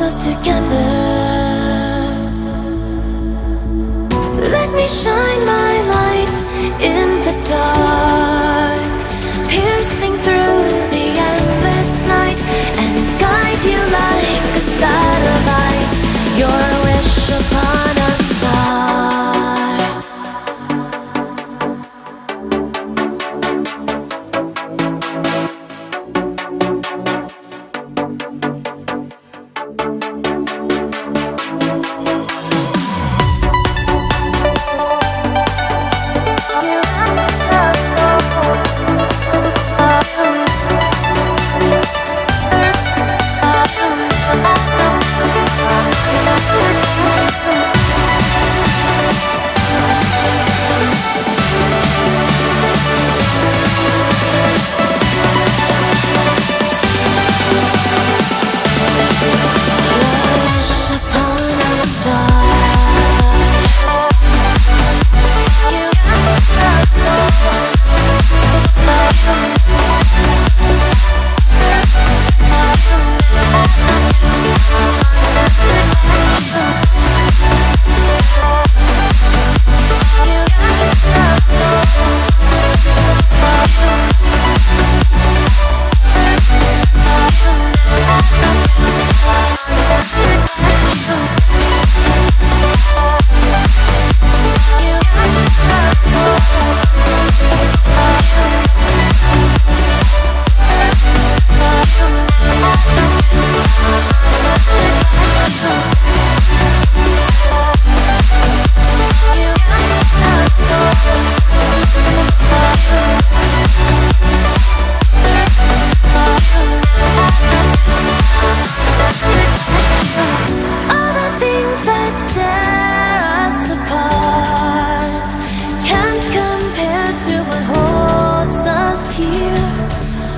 us together. Let me shine my light in the dark.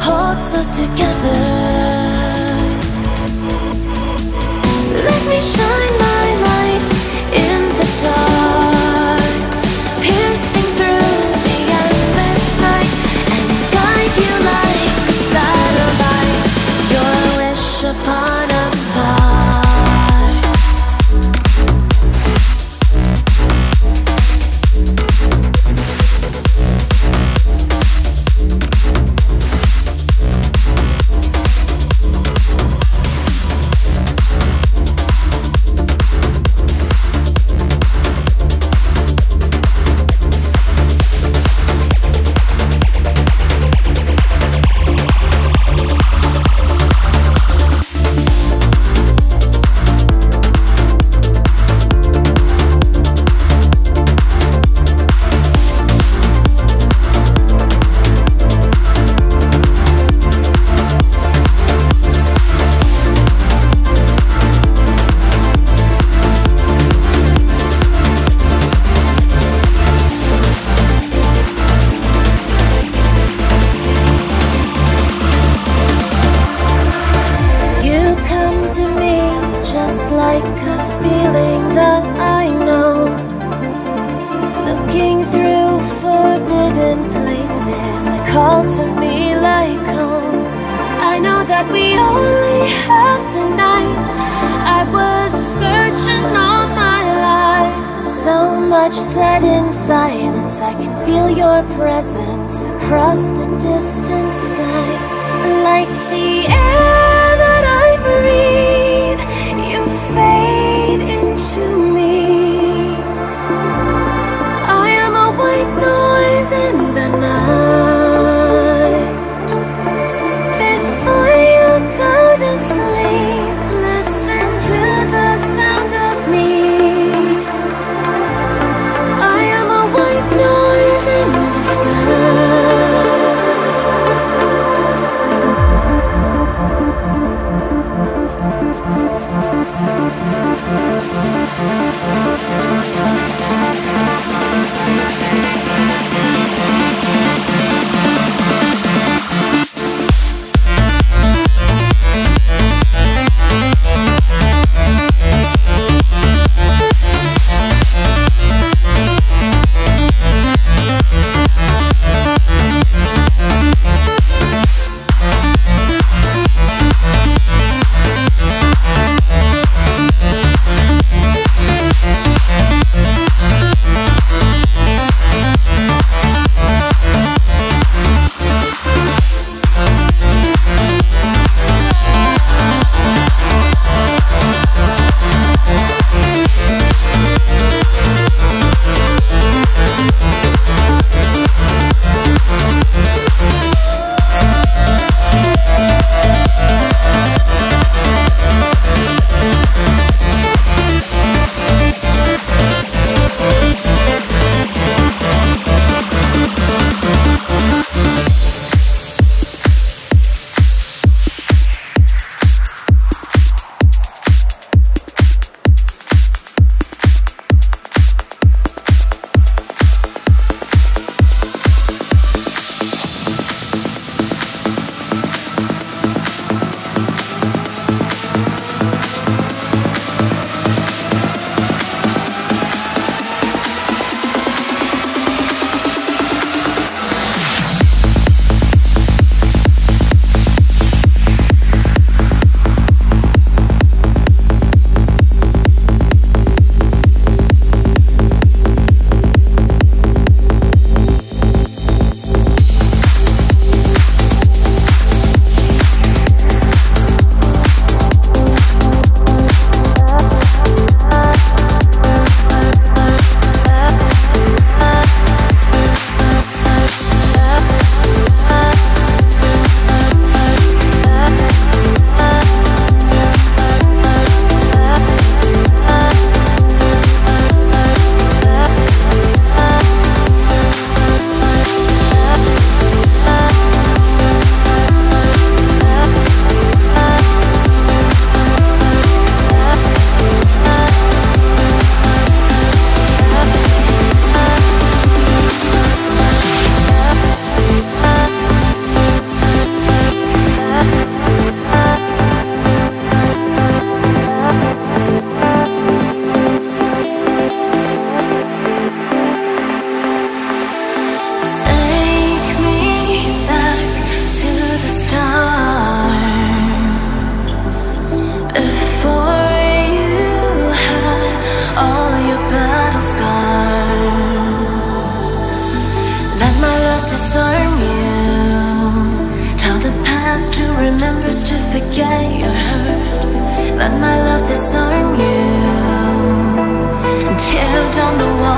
holds us together. Let me shine.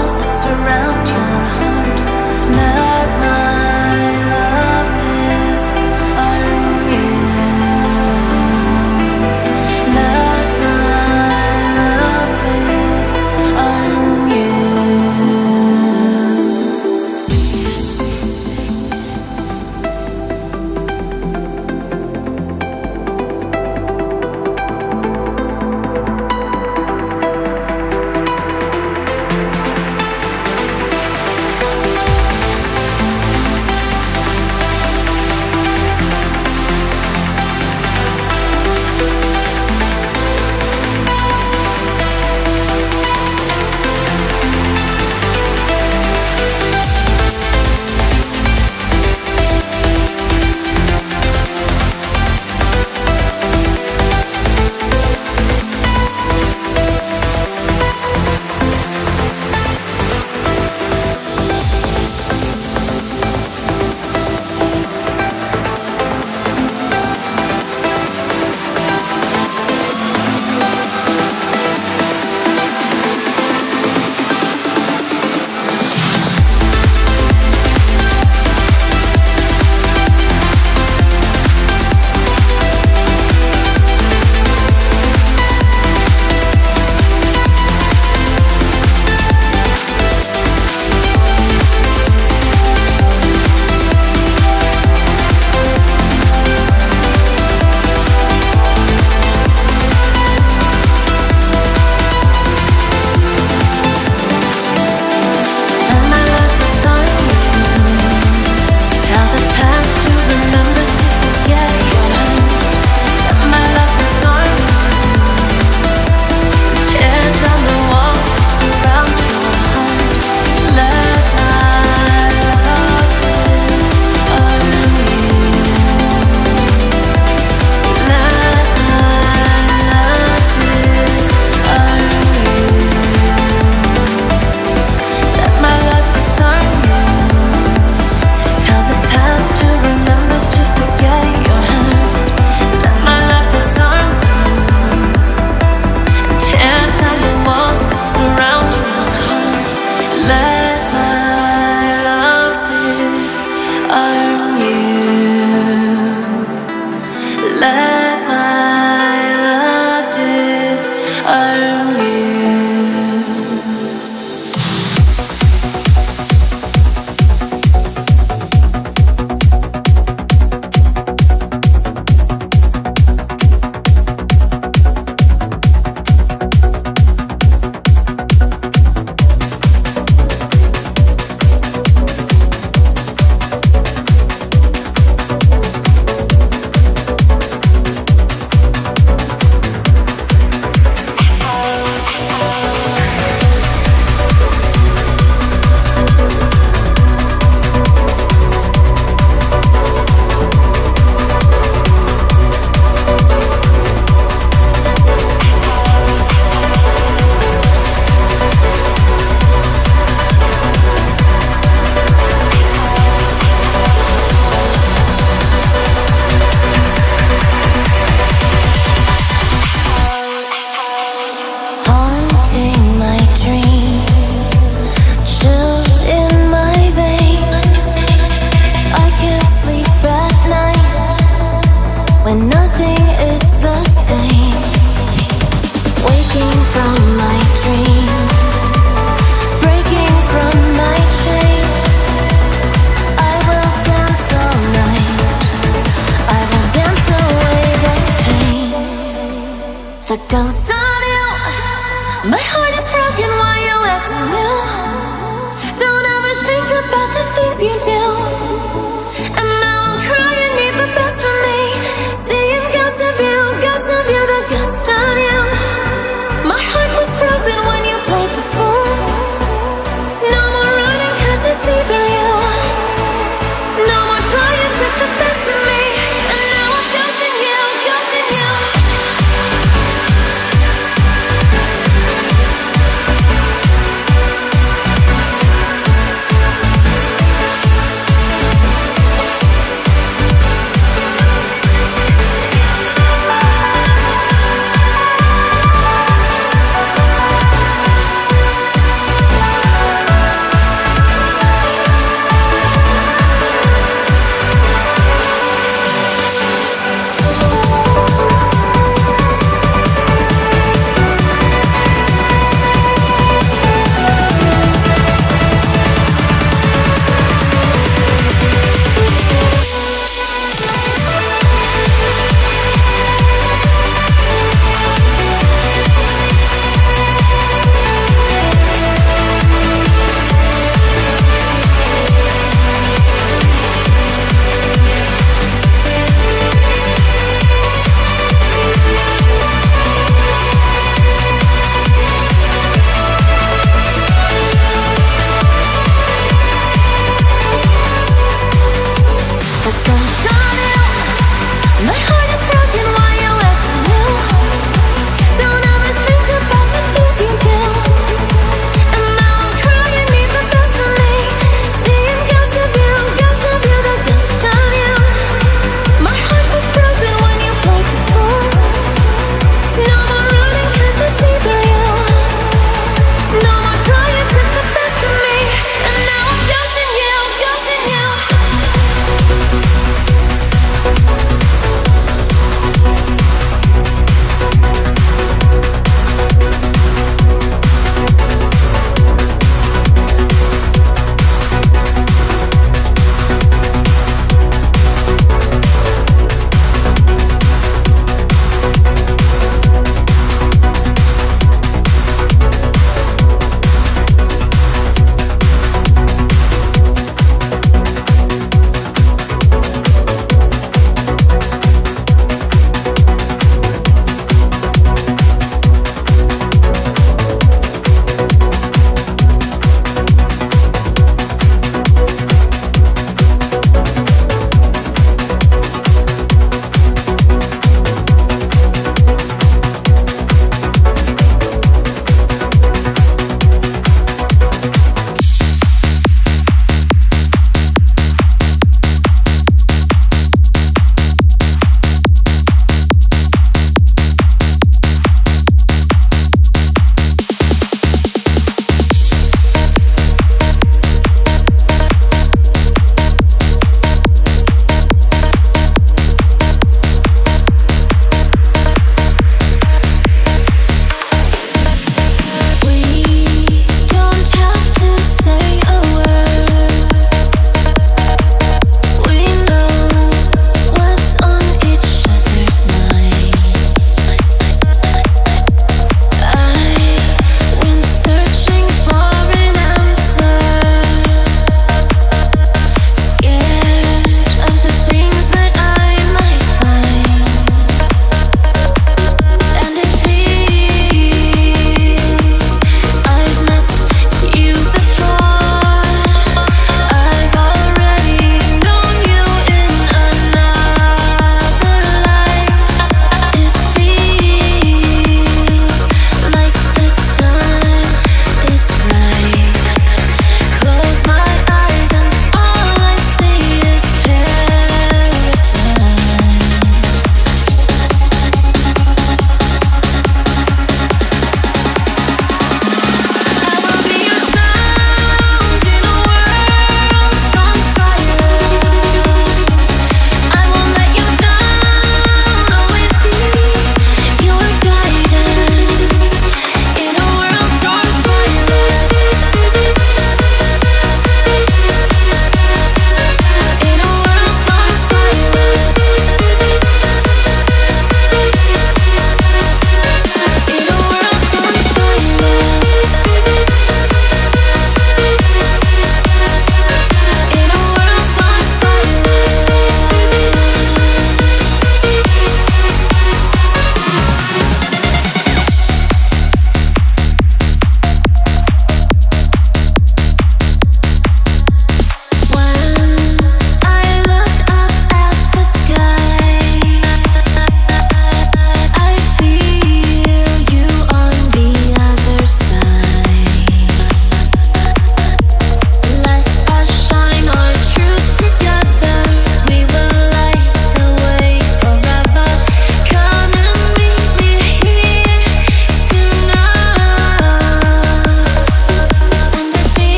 Me